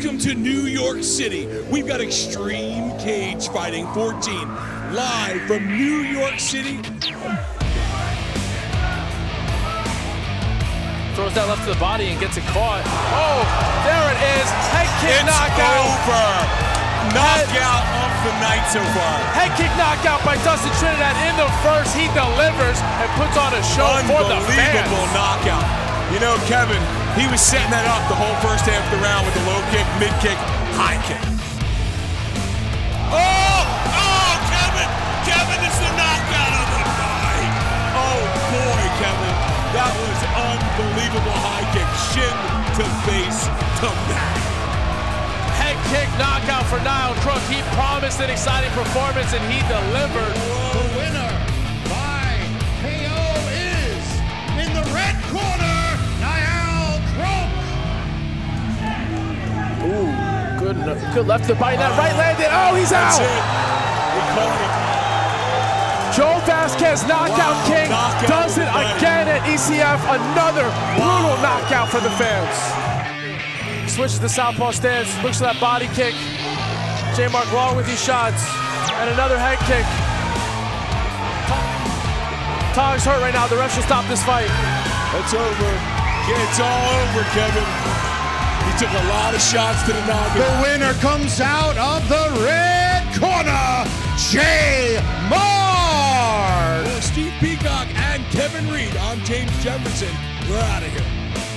York City. We've got Extreme Cage Fighting 14 live from New York City. Throws that left to the body and gets it caught. Oh, there it is. Head kick It's knockout. over. Knockout of the night so far. Head kick knockout by Dustin Trinidad in the first. He delivers and puts on a show for the fans. Unbelievable knockout. You know, Kevin, he was setting that up the whole first half of the round with the low kick, mid kick, high kick. Oh! Oh, Kevin! Kevin is the knockout of the night. Oh, boy, Kevin. That was unbelievable high kick. Shin to face to back. Head kick knockout for Niall Crook. He promised an exciting performance and he delivered. The winner good, good left to bite. That right landed. Oh, he's out. Joe Vasquez, knockout Wow, king, knockout does it again at ECF. Another brutal knockout for the fans. Switches to southpaw stance, looks for that body kick. J Mark long with these shots, and another head kick. Tog's hurt right now. The ref should stop this fight. It's over. It's all over, Kevin. He took a lot of shots to the noggin. The winner comes out of the red corner, Jay Mark. For Steve Peacock and Kevin Reed, I'm James Jefferson. We're out of here.